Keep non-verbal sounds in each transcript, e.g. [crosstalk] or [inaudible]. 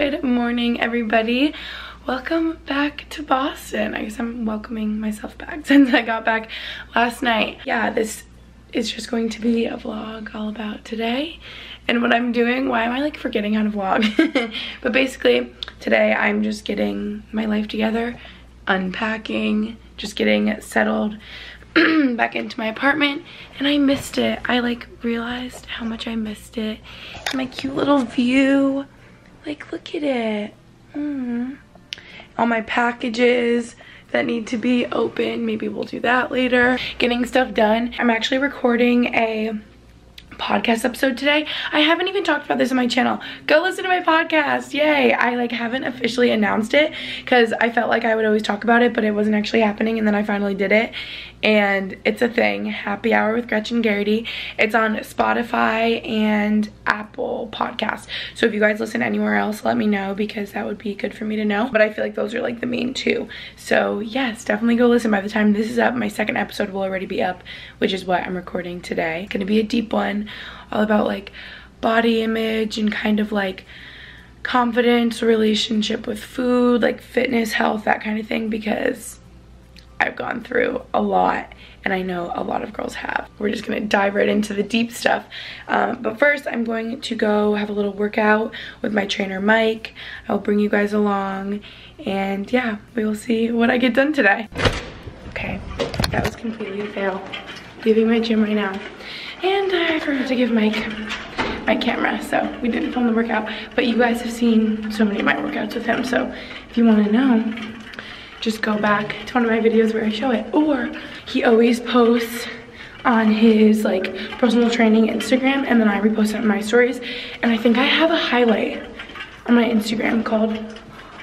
Good morning, everybody. Welcome back to Boston. I guess I'm welcoming myself back [laughs] since I got back last night. Yeah, this is just going to be a vlog all about today and what I'm doing. Why am I like forgetting how to vlog? [laughs] but basically, today I'm just getting my life together, unpacking, just getting settled [clears throat] back into my apartment and I missed it. I like realized how much I missed it. My cute little view. Like look at it. Mm. All my packages that need to be open. Maybe we'll do that later. Getting stuff done. I'm actually recording a podcast episode today. I haven't even talked about this on my channel. Go listen to my podcast. Yay. I like haven't officially announced it because I felt like I would always talk about it, but it wasn't actually happening. And then I finally did it. And it's a thing. Happy Hour with Gretchen Geraghty. It's on Spotify and Apple Podcast. So if you guys listen anywhere else, let me know because that would be good for me to know. But I feel like those are like the main two. So yes, definitely go listen. By the time this is up, my second episode will already be up, which is what I'm recording today. It's gonna be a deep one all about like body image and kind of like confidence, relationship with food, like fitness, health, that kind of thing because I've gone through a lot and I know a lot of girls have. We're just gonna dive right into the deep stuff. Um, but first I'm going to go have a little workout with my trainer Mike. I'll bring you guys along and yeah, we will see what I get done today. Okay, that was completely a fail. Leaving my gym right now. And I forgot to give Mike my camera, so we didn't film the workout. But you guys have seen so many of my workouts with him, so if you wanna know, just go back to one of my videos where I show it. Or he always posts on his like personal training Instagram and then I repost it in my stories. And I think I have a highlight on my Instagram called,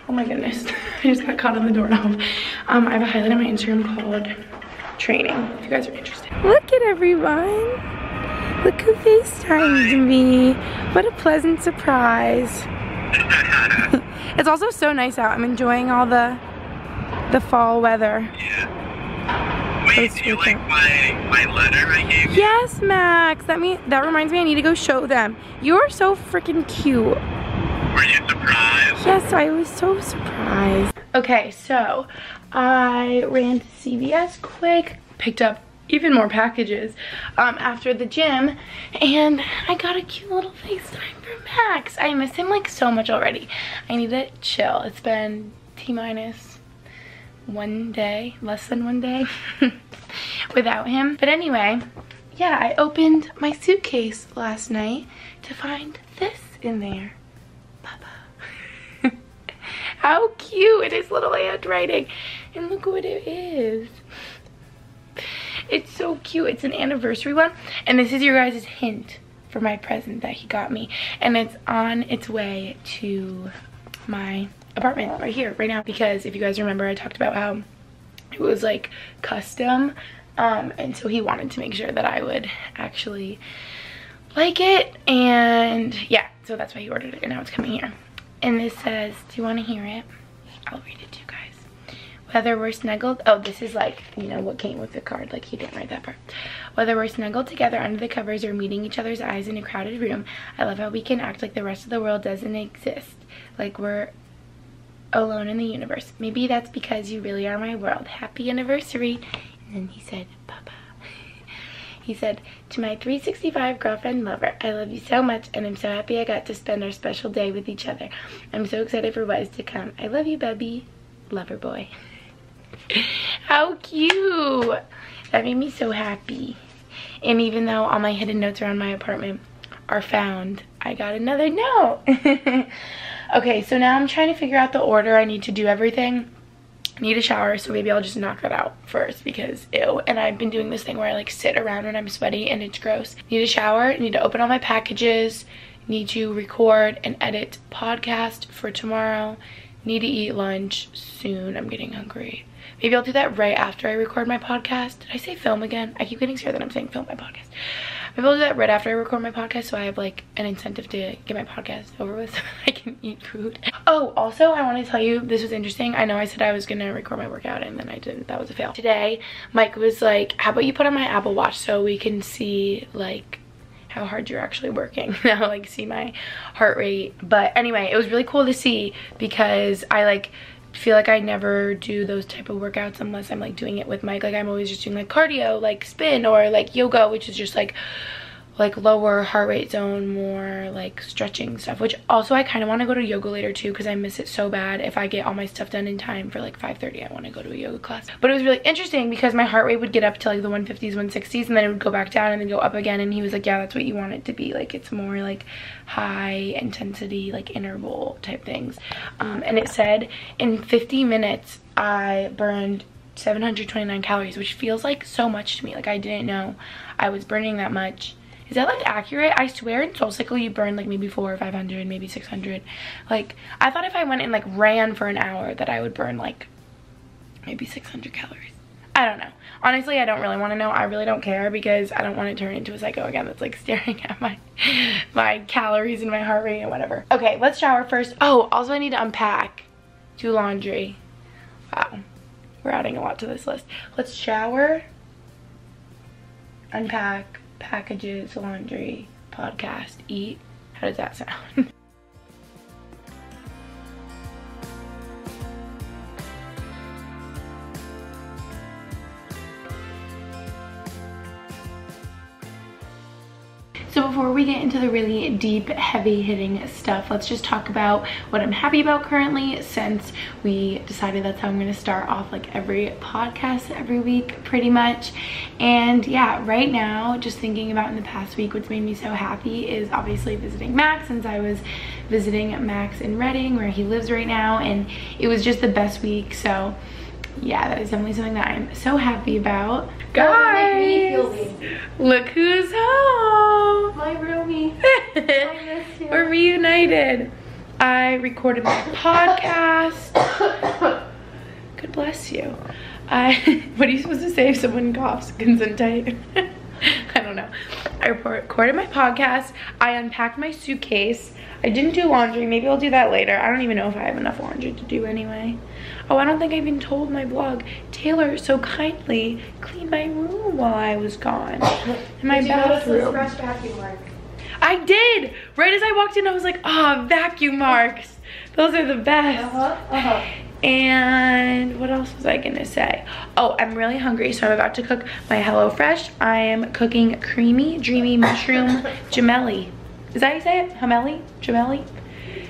oh my goodness, [laughs] I just got caught on the doorknob. Um, I have a highlight on my Instagram called training, if you guys are interested. Look at everyone. Look who FaceTimed me. What a pleasant surprise. [laughs] it's also so nice out. I'm enjoying all the the fall weather. Yeah. Wait, do you like my, my letter I gave you? Yes, Max. That mean that reminds me I need to go show them. You are so freaking cute. Were you surprised? Yes, I was so surprised. Okay, so I ran to CVS quick, picked up even more packages um, after the gym and I got a cute little FaceTime from Max. I miss him like so much already. I need to chill. It's been T-minus one day, less than one day [laughs] without him. But anyway, yeah, I opened my suitcase last night to find this in there. Papa. [laughs] How cute. It is little handwriting. And look what it is. It's so cute. It's an anniversary one. And this is your guys' hint for my present that he got me. And it's on its way to my apartment right here, right now. Because if you guys remember, I talked about how it was like custom. Um, and so he wanted to make sure that I would actually like it. And yeah, so that's why he ordered it. And now it's coming here. And this says, do you want to hear it? I'll read it to you. Whether we're snuggled, oh, this is like, you know, what came with the card. Like, he didn't write that part. Whether we're snuggled together under the covers or meeting each other's eyes in a crowded room, I love how we can act like the rest of the world doesn't exist. Like we're alone in the universe. Maybe that's because you really are my world. Happy anniversary. And then he said, Papa. [laughs] He said, to my 365 girlfriend lover, I love you so much and I'm so happy I got to spend our special day with each other. I'm so excited for what is to come. I love you, Bubby. Lover boy. [laughs] [laughs] How cute. That made me so happy. And even though all my hidden notes around my apartment are found, I got another note. [laughs] okay, so now I'm trying to figure out the order I need to do everything. I need a shower, so maybe I'll just knock that out first because ew. And I've been doing this thing where I like sit around when I'm sweaty and it's gross. Need a shower, need to open all my packages, need to record and edit podcast for tomorrow, need to eat lunch soon. I'm getting hungry. Maybe I'll do that right after I record my podcast. Did I say film again? I keep getting scared that I'm saying film my podcast. Maybe I'll do that right after I record my podcast so I have like an incentive to get my podcast over with [laughs] so I can eat food. Oh, also I want to tell you, this was interesting. I know I said I was going to record my workout and then I didn't. That was a fail. Today, Mike was like, how about you put on my Apple Watch so we can see like how hard you're actually working. [laughs] now like see my heart rate. But anyway, it was really cool to see because I like feel like I never do those type of workouts unless I'm like doing it with Mike. Like I'm always just doing like cardio, like spin or like yoga, which is just like like lower heart rate zone more like stretching stuff which also i kind of want to go to yoga later too because i miss it so bad. If i get all my stuff done in time for like 5 30 i want to go to a yoga class. But it was really interesting because my heart rate would get up to like the 150s 160s and then it would go back down and then go up again and he was like yeah that's what you want it to be. Like it's more like high intensity like interval type things. Um, and it said in 50 minutes i burned 729 calories which feels like so much to me. Like i didn't know i was burning that much is that like accurate? I swear in SoulCycle you burn like maybe four or 500, maybe 600. Like I thought if I went and like ran for an hour that I would burn like maybe 600 calories. I don't know. Honestly, I don't really want to know. I really don't care because I don't want to turn into a psycho again that's like [laughs] staring at my my calories and my heart rate and whatever. Okay, let's shower first. Oh, also I need to unpack, do laundry. Wow, we're adding a lot to this list. Let's shower, unpack, packages, laundry, podcast, eat. How does that sound? [laughs] into the really deep, heavy hitting stuff, let's just talk about what I'm happy about currently since we decided that's how I'm gonna start off like every podcast every week pretty much. And yeah, right now, just thinking about in the past week, what's made me so happy is obviously visiting Max since I was visiting Max in Reading where he lives right now and it was just the best week. So yeah, that is definitely something that I'm so happy about. Guys, look who's home. [laughs] My roomie. [laughs] We're reunited. I recorded my [coughs] podcast. [coughs] God bless you. I, [laughs] what are you supposed to say if someone coughs? Gesundheit. I don't know. I recorded my podcast. I unpacked my suitcase. I didn't do laundry. Maybe I'll do that later. I don't even know if I have enough laundry to do anyway. Oh, I don't think I even told my vlog. Taylor so kindly cleaned my room while I was gone. [coughs] In my did bathroom. fresh vacuum marks? I did. Right as I walked in, I was like, ah, oh, vacuum marks. Those are the best. Uh-huh, uh-huh. And what else was I gonna say? Oh, I'm really hungry, so I'm about to cook my HelloFresh. I am cooking creamy, dreamy mushroom [coughs] gemelli. Is that how you say it? Gemelli? Gemelli?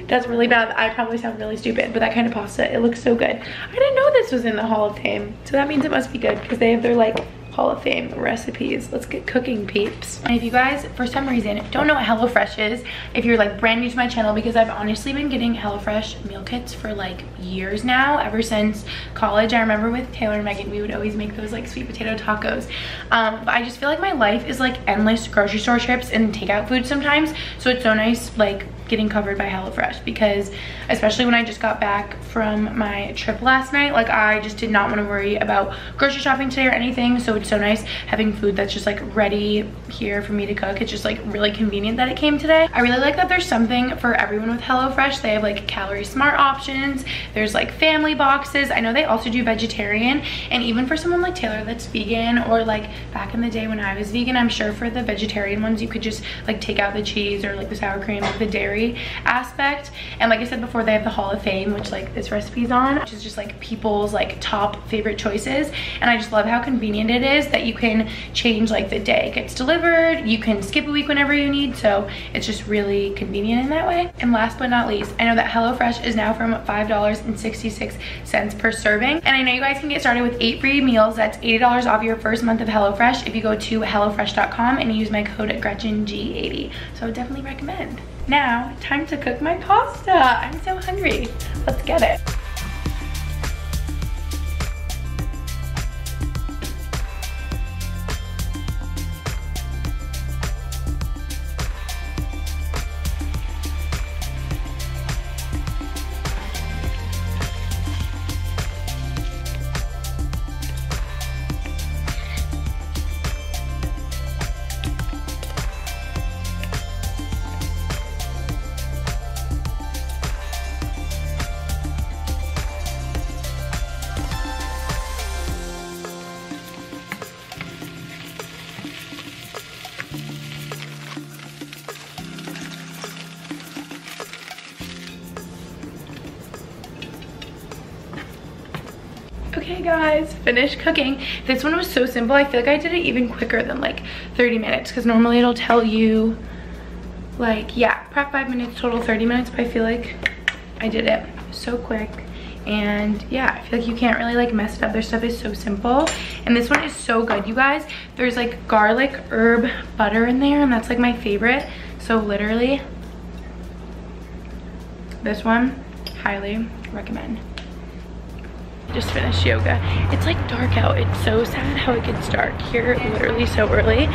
That's really bad. I probably sound really stupid, but that kind of pasta, it looks so good. I didn't know this was in the Hall of Fame, so that means it must be good because they have their like Hall of Fame recipes. Let's get cooking peeps. And if you guys, for some reason, don't know what HelloFresh is, if you're like brand new to my channel, because I've honestly been getting HelloFresh meal kits for like years now, ever since college. I remember with Taylor and Megan, we would always make those like sweet potato tacos. Um, but I just feel like my life is like endless grocery store trips and takeout food sometimes. So it's so nice like getting covered by HelloFresh because especially when I just got back from my trip last night, like I just did not want to worry about grocery shopping today or anything. So it's so nice having food that's just like ready here for me to cook. It's just like really convenient that it came today. I really like that there's something for everyone with HelloFresh. They have like calorie smart options. There's like family boxes. I know they also do vegetarian and even for someone like Taylor that's vegan or like back in the day when I was vegan, I'm sure for the vegetarian ones you could just like take out the cheese or like the sour cream, like the dairy aspect. And like I said before, they have the Hall of Fame, which like this recipe's on, which is just like people's like top favorite choices. And I just love how convenient it is that you can change like the day it gets delivered. You can skip a week whenever you need. So it's just really convenient in that way. And last but not least, I know that HelloFresh is now from $5.66 per serving. And I know you guys can get started with eight free meals. That's $80 off your first month of HelloFresh if you go to HelloFresh.com and use my code GretchenG80. So I definitely recommend. Now, time to cook my pasta. I'm so hungry. Let's get it. Guys, finished cooking. This one was so simple. I feel like I did it even quicker than like 30 minutes because normally it'll tell you like, yeah, prep five minutes, total 30 minutes, but I feel like I did it so quick. And yeah, I feel like you can't really like mess it up. Their stuff is so simple. And this one is so good, you guys. There's like garlic, herb, butter in there, and that's like my favorite. So literally, this one, highly recommend just finished yoga. It's like dark out. It's so sad how it gets dark here literally so early.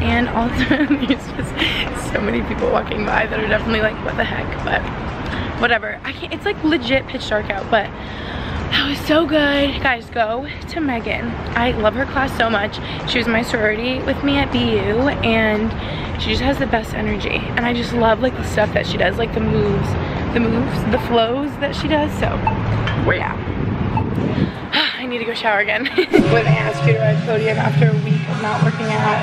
And also [laughs] there's just so many people walking by that are definitely like, what the heck? But whatever. I can't, it's like legit pitch dark out, but that was so good. Guys, go to Megan. I love her class so much. She was my sorority with me at BU and she just has the best energy. And I just love like the stuff that she does, like the moves, the moves, the flows that she does. So, yeah. I need to go shower again. with Anna Scooter ride podium after a week of not working out.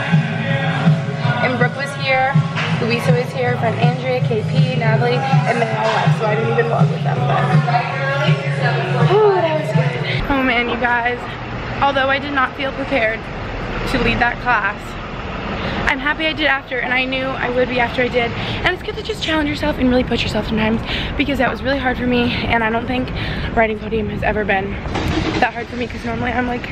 And Brooke was here, Louisa was here, friend Andrea, KP, Natalie, and they all left, so I didn't even vlog with them, but oh, that was good. Oh man, you guys, although I did not feel prepared to lead that class, I'm happy I did after and I knew I would be after I did. And it's good to just challenge yourself and really push yourself sometimes because that was really hard for me and I don't think riding podium has ever been that hard for me because normally I'm like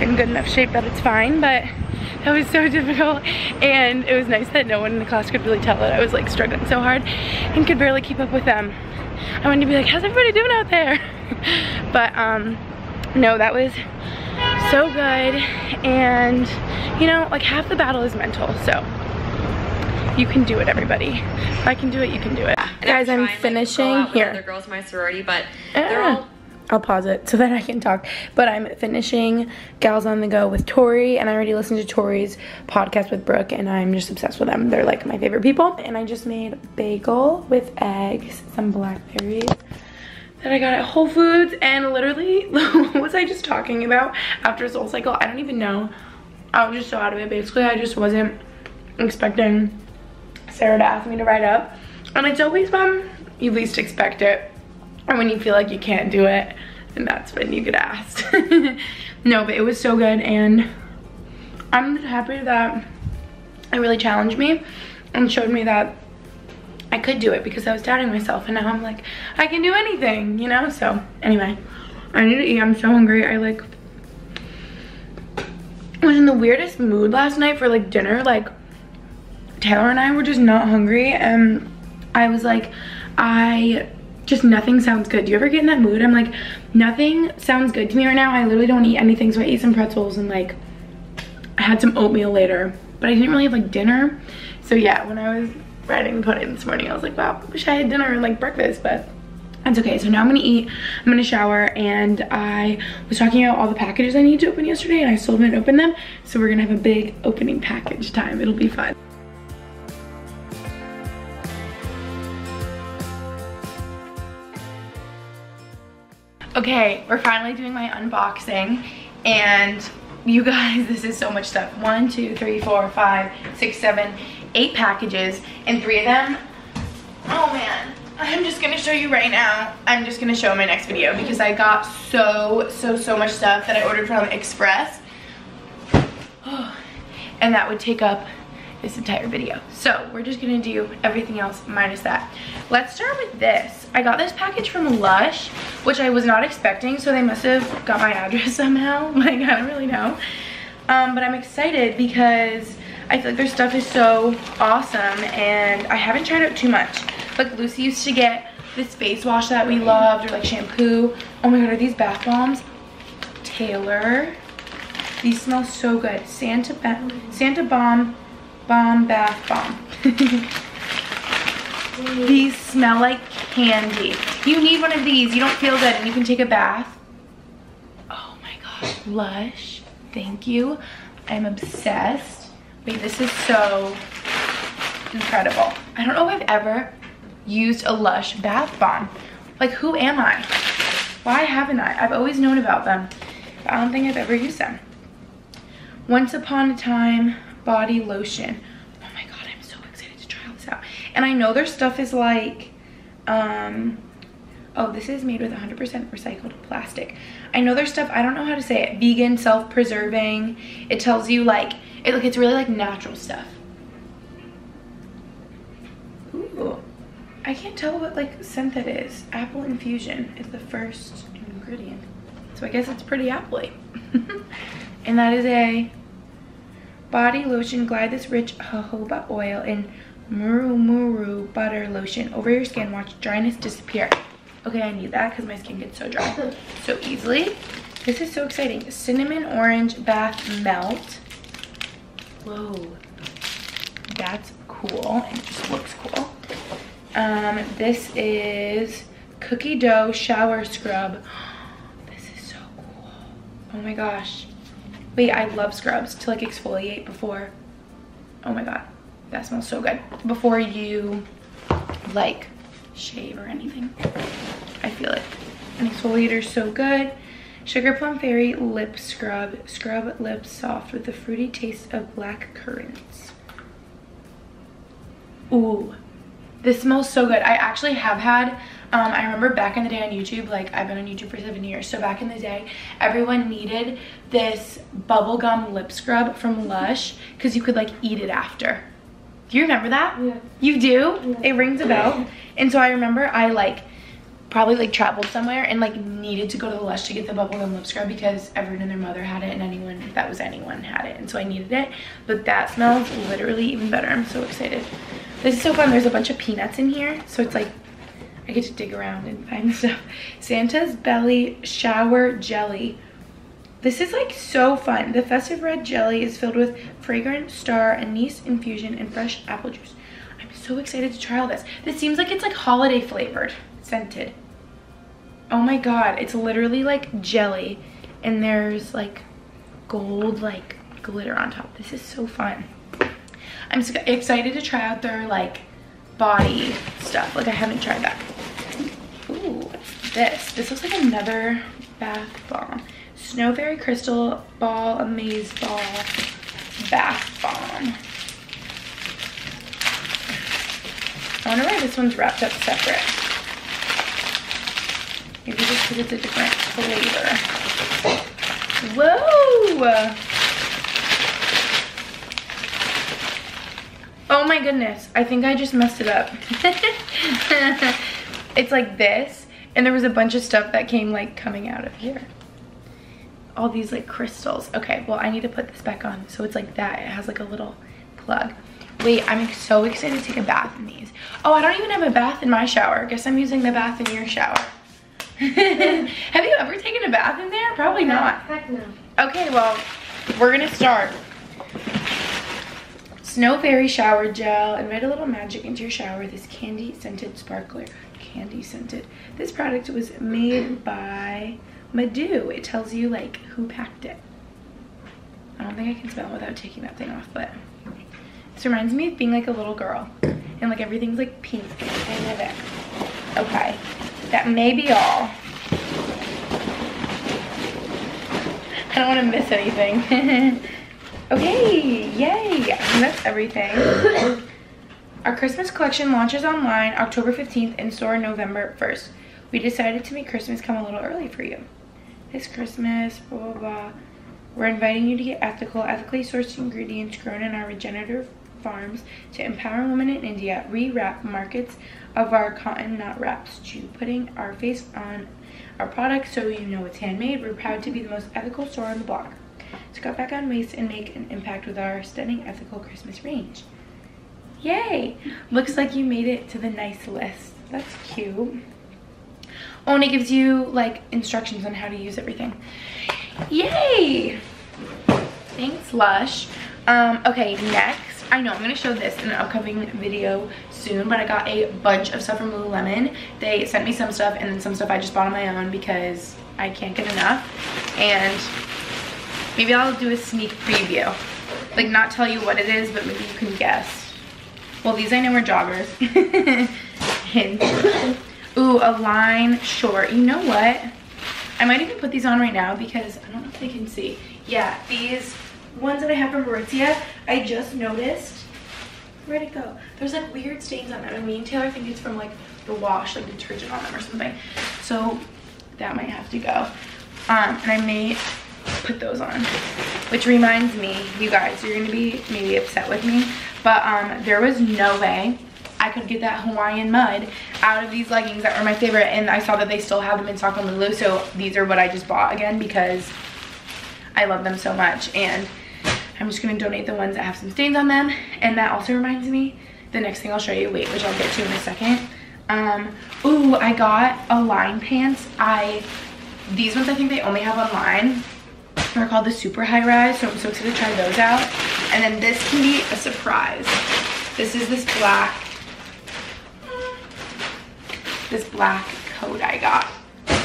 in good enough shape that it's fine but [laughs] that was so difficult. And it was nice that no one in the class could really tell that I was like struggling so hard and could barely keep up with them. I wanted to be like, how's everybody doing out there? [laughs] but um, no, that was so good. And you know like half the battle is mental so you can do it everybody. If I can do it you can do it. Guys I'm trying, finishing like, here. other girls in my sorority but they're all I'll pause it so [laughs] that I can talk. But I'm finishing Gals on the Go with Tori, and I already listened to Tori's podcast with Brooke, and I'm just obsessed with them. They're like my favorite people. And I just made bagel with eggs, some blackberries that I got at Whole Foods, and literally, [laughs] what was I just talking about after Soul Cycle? I don't even know. I was just so out of it. Basically, I just wasn't expecting Sarah to ask me to write up. And it's always when you least expect it or when you feel like you can't do it and that's when you get asked. [laughs] No but it was so good and i'm happy that it really challenged me and showed me that i could do it because i was doubting myself and now i'm like i can do anything you know? So anyway i need to eat. I'm so hungry. I like was in the weirdest mood last night for like dinner. Like taylor and i were just not hungry and i was like i just nothing sounds good. Do you ever get in that mood? I'm like, nothing sounds good to me right now. I literally don't eat anything. So I ate some pretzels and like, I had some oatmeal later, but I didn't really have like dinner. So yeah, when I was riding the podium this morning, I was like, wow, wish I had dinner and like breakfast, but that's okay. So now I'm gonna eat, I'm gonna shower, and I was talking about all the packages I need to open yesterday and I still haven't opened them. So we're gonna have a big opening package time. It'll be fun. Okay, we're finally doing my unboxing and you guys, [laughs] this is so much stuff. One, two, three, four, five, six, seven, eight packages and three of them, oh man, I'm just gonna show you right now. I'm just gonna show my next video because I got so, so, so much stuff that I ordered from Express. [sighs] and that would take up this entire video. So we're just gonna do everything else minus that. Let's start with this. I got this package from Lush, which I was not expecting, so they must have got my [laughs] address somehow. [laughs] Like, I don't really know. Um, but I'm excited because I feel like their stuff is so awesome and I haven't tried out too much. Like Lucy used to get this face wash that we loved or like shampoo. Oh my god, are these bath bombs? Taylor. These smell so good. Santa, Santa Bomb Bomb Bath Bomb. [laughs] these smell like candy. You need one of these. You don't feel good and you can take a bath. Oh my gosh, Lush. Thank you. I'm obsessed. Wait, this is so incredible. I don't know if I've ever used a Lush bath bomb. Like, who am I? Why haven't I? I've always known about them. I don't think I've ever used them. Once upon a time, body lotion. Oh my god, I'm so excited to try this out. And I know their stuff is like, um, Oh, this is made with 100% recycled plastic. I know their stuff, I don't know how to say it. Vegan, self-preserving. It tells you like, it, like, it's really like natural stuff. Ooh. I can't tell what like scent that is. Apple infusion is the first ingredient. So I guess it's pretty appley. [laughs] and that is a body lotion. Glide this rich jojoba oil in muru muru butter lotion over your skin. Watch dryness disappear. Okay, I need that because my skin gets so dry [laughs] so easily. This is so exciting. Cinnamon orange bath melt. Whoa. That's cool. It just looks cool. Um, this is cookie dough shower scrub. [gasps] This is so cool. Oh my gosh. Wait, I love scrubs to like exfoliate before. Oh my god, that smells so good. Before you like shave or anything. I feel it. An exfoliator is so good. Sugar Plum Fairy Lip Scrub. Scrub lips soft with the fruity taste of black currants. Ooh, this smells so good. I actually have had, um, I remember back in the day on YouTube, like I've been on YouTube for seven years. So back in the day, everyone needed this bubblegum lip scrub from Lush because you could like eat it after. Do you remember that? Yeah. You do? Yeah. It rings a bell. And so I remember I like probably like traveled somewhere and like needed to go to the Lush to get the bubblegum lip scrub because everyone and their mother had it and anyone that was anyone had it and so I needed it but that smells literally even better I'm so excited this is so fun there's a bunch of peanuts in here so it's like I get to dig around and find [laughs] stuff Santa's Belly Shower Jelly this is like so fun the festive red jelly is filled with fragrant star anise infusion and fresh apple juice I'm so excited to try all this this seems like it's like holiday flavored scented Oh my god, it's literally like jelly and there's like gold like glitter on top. This is so fun. I'm so excited to try out their like body stuff. Like I haven't tried that. This. This looks like another bath bomb. Snow Fairy Crystal Ball Amaze Ball Bath Bomb. I wonder why this one's wrapped up separate. Maybe just because it's a different flavor. Whoa! Oh my goodness, I think I just messed it up. [laughs] it's like this, and there was a bunch of stuff that came like coming out of here. All these like crystals. Okay, well I need to put this back on. So it's like that, it has like a little plug. Wait, I'm so excited to take a bath in these. Oh, I don't even have a bath in my shower. Guess I'm using the bath in your shower. [laughs] Have you ever taken a bath in there? Probably not. Heck no. Okay, well, we're gonna start. Snow Fairy Shower Gel. Invite a little magic into your shower. This candy scented sparkler. Candy scented. This product was made by Madou. It tells you like who packed it. I don't think I can smell it without taking that thing off, but this reminds me of being like a little girl. And like everything's like pink. I love it. Okay. That may be all. I don't want to miss anything. [laughs] okay, yay. that's everything. Our Christmas collection launches online October 15th in store November 1st. We decided to make Christmas come a little early for you. This Christmas, blah, blah, blah. We're inviting you to get ethical, ethically sourced ingredients grown in our regenerative farms to empower women in India, rewrap markets of our cotton nut wraps to putting our face on our products so you know it's handmade. We're proud to be the most ethical store on the block. To cut back on waste and make an impact with our stunning ethical Christmas range. Yay! Looks like you made it to the nice list. That's cute. Oh, and it gives you like instructions on how to use everything. Yay! Thanks, Lush. Um, okay, next I know I'm gonna show this in an upcoming video soon, but I got a bunch of stuff from Lululemon. They sent me some stuff and then some stuff I just bought on my own because I can't get enough. And maybe I'll do a sneak preview. Like not tell you what it is, but maybe you can guess. Well, these I know are joggers. [laughs] Ooh, Align short. You know what? I might even put these on right now because I don't know if they can see. Yeah, these ones that I have from Aritzia, I just noticed, where'd it go? There's like weird stains on them. And me and Taylor think it's from like the wash, like detergent on them or something. So that might have to go. Um, and I may put those on. Which reminds me, you guys, you're gonna be maybe upset with me, but um, there was no way I could get that Hawaiian mud out of these leggings that were my favorite and I saw that they still have them in stock on Lulu so these are what I just bought again because I love them so much and I'm just gonna donate the ones that have some stains on them and that also reminds me the next thing I'll show you wait which I'll get to in a second um ooh I got Align pants. I these ones I think they only have online they're called the super high rise so I'm so excited to try those out and then this can be a surprise this is this black this black coat I got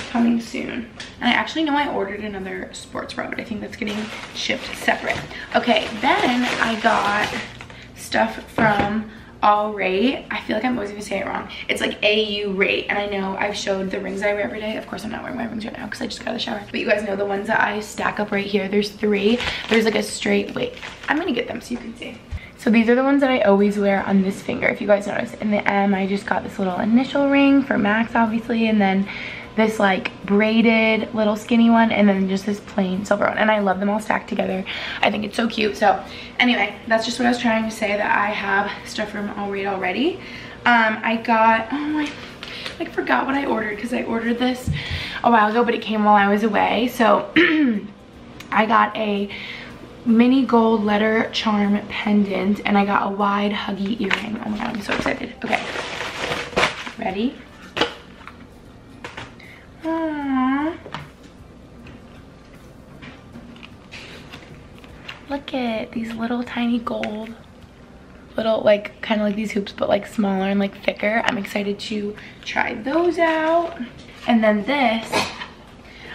coming soon. And I actually know I ordered another sports bra, but I think that's getting shipped separate. Okay, then I got stuff from AUrate. I feel like I'm always gonna say it wrong. It's like AU Rate, and I know I've showed the rings I wear every day. Of course, I'm not wearing my rings right now because I just got out of the shower. But you guys know the ones that I stack up right here. There's three. There's like a straight, wait, I'm gonna get them so you can see. So these are the ones that I always wear on this finger. If you guys notice, in the M, I just got this little initial ring for Max, obviously, and then this like braided little skinny one and then just this plain silver one. And I love them all stacked together. I think it's so cute. So anyway that's just what I was trying to say that I have stuff from AUrate already. Um I got oh my like forgot what I ordered because I ordered this a while ago but it came while I was away. So [clears throat] I got a mini gold letter charm pendant and I got a wide huggy earring. Oh my god I'm so excited. Okay. Ready Aww. Look at these little tiny gold little like kind of like these hoops but like smaller and like thicker. I'm excited to try those out. And then this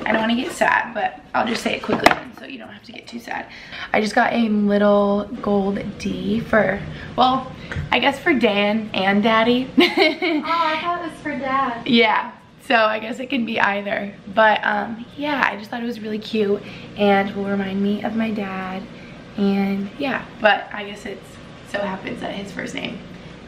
i don't want to get sad but i'll just say it quickly so you don't have to get too sad. I just got a little gold d for well i guess for dan and daddy. [laughs] Oh i thought it was for dad. Yeah so I guess it can be either. But um, yeah, I just thought it was really cute and will remind me of my dad. And yeah, but I guess it so happens that his first name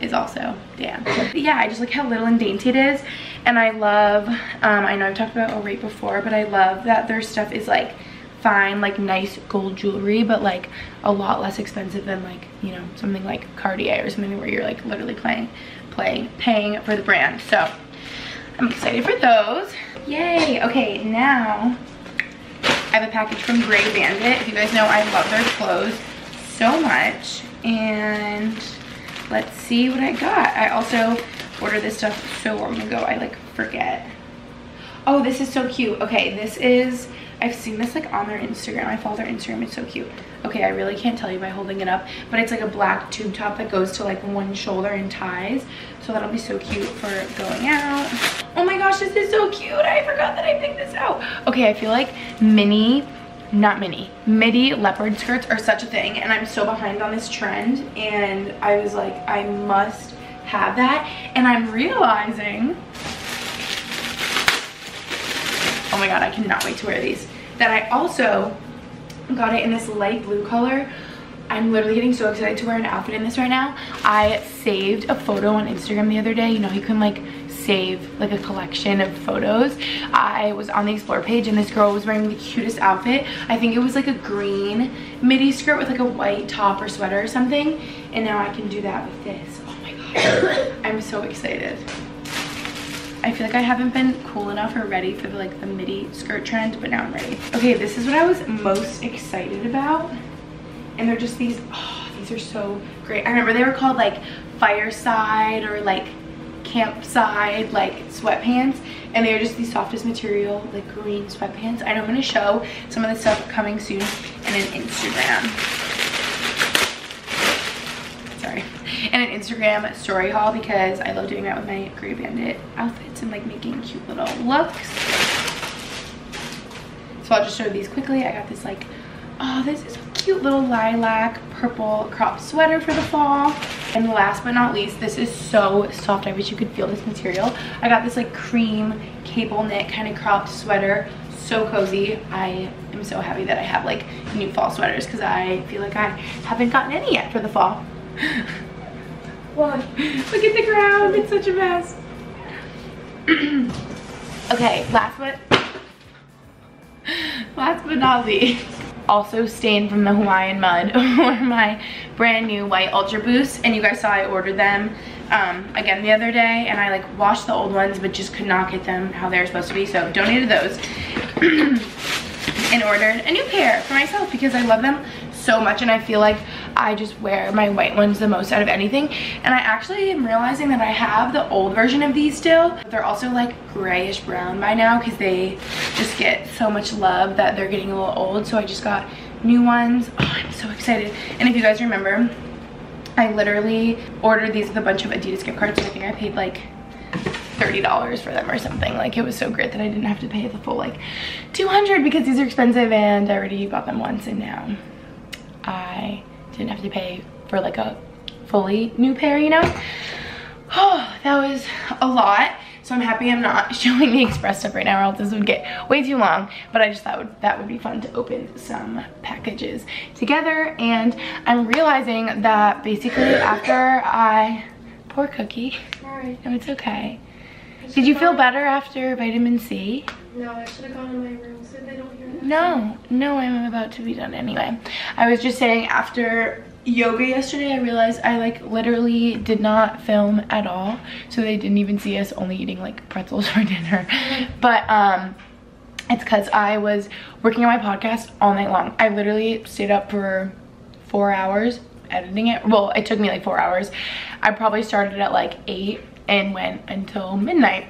is also Dan. But yeah, I just like how little and dainty it is. And I love, um, I know I've talked about AUrate before, but I love that their stuff is like fine, like nice gold jewelry, but like a lot less expensive than like, you know, something like Cartier or something where you're like literally playing, playing, paying for the brand. So I'm excited for those. Yay. Okay, now I have a package from Grey Bandit. If you guys know, I love their clothes so much. And let's see what I got. I also ordered this stuff so long ago, I like forget. Oh, this is so cute. Okay, this is, I've seen this like on their Instagram. I follow their Instagram, it's so cute. Okay, I really can't tell you by holding it up, but it's like a black tube top that goes to like one shoulder and ties. So that'll be so cute for going out. Oh my gosh, this is so cute. I forgot that I picked this out. Okay, I feel like mini, not mini, midi leopard skirts are such a thing and I'm so behind on this trend and I was like, I must have that. And I'm realizing, oh my God, I cannot wait to wear these. That I also got it in this light blue color I'm literally getting so excited to wear an outfit in this right now. I saved a photo on Instagram the other day. You know, you can like save like a collection of photos. I was on the explore page and this girl was wearing the cutest outfit. I think it was like a green midi skirt with like a white top or sweater or something. And now I can do that with this. Oh my God, [coughs] I'm so excited. I feel like I haven't been cool enough or ready for the, like the midi skirt trend, but now I'm ready. Okay, this is what I was most excited about. And they're just these, oh, these are so great. I remember they were called like fireside or like campside like sweatpants and they're just the softest material like green sweatpants and i'm going to show some of the stuff coming soon in an instagram in an instagram story haul because i love doing that with my Grey Bandit outfits and like making cute little looks so i'll just show these quickly i got this like oh this is a cute little lilac purple crop sweater for the fall and last but not least, this is so soft. I wish you could feel this material. I got this like cream cable knit kind of cropped sweater. So cozy. I am so happy that I have like new fall sweaters because I feel like I haven't gotten any yet for the fall. [laughs] Look at the ground. It's such a mess. [clears throat] okay, last but [laughs] last but not least, also stained from the Hawaiian mud [laughs] were my brand new white Ultra Boosts. And you guys saw I ordered them um, again the other day and I like washed the old ones but just could not get them how they were supposed to be. So donated those [clears throat] and ordered a new pair for myself because I love them so much and I feel like I just wear my white ones the most out of anything. And I actually am realizing that I have the old version of these still. They're also like grayish brown by now because they just get so much love that they're getting a little old. So I just got new ones. Oh I'm so excited. And if you guys remember I literally ordered these with a bunch of Adidas gift cards I think I paid like $30 for them or something. Like it was so great that I didn't have to pay the full like 200 because these are expensive and I already bought them once and now I didn't have to pay for like a fully new pair, you know? [sighs] Oh, that was a lot. So I'm happy I'm not [laughs] showing the express stuff right now or else this would get way too long. But I just thought would, that would be fun to open some packages together. And I'm realizing that basically after I, poor Cookie, Sorry. no it's okay. Did you feel better after vitamin C? No, I should have gone in my room so they don't hear. No, no, I'm about to be done anyway. I was just saying after yoga yesterday, I realized I like literally did not film at all. So they didn't even see us only eating like pretzels [laughs] for dinner. But um, it's cause I was working on my podcast all night long. I literally stayed up for four hours editing it. Well, it took me like four hours. I probably started at like eight and went until midnight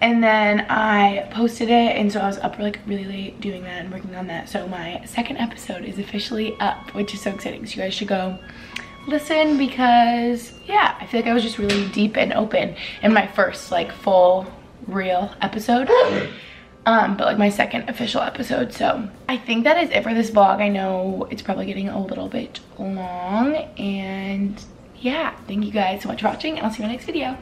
and then I posted it and so I was up like really late doing that and working on that. So my second episode is officially up which is so exciting. So you guys should go listen because yeah I feel like I was just really deep and open in my first like full real episode. Um but like my second official episode. So I think that is it for this vlog. I know it's probably getting a little bit long. And yeah thank you guys so much for watching and I'll see you in my next video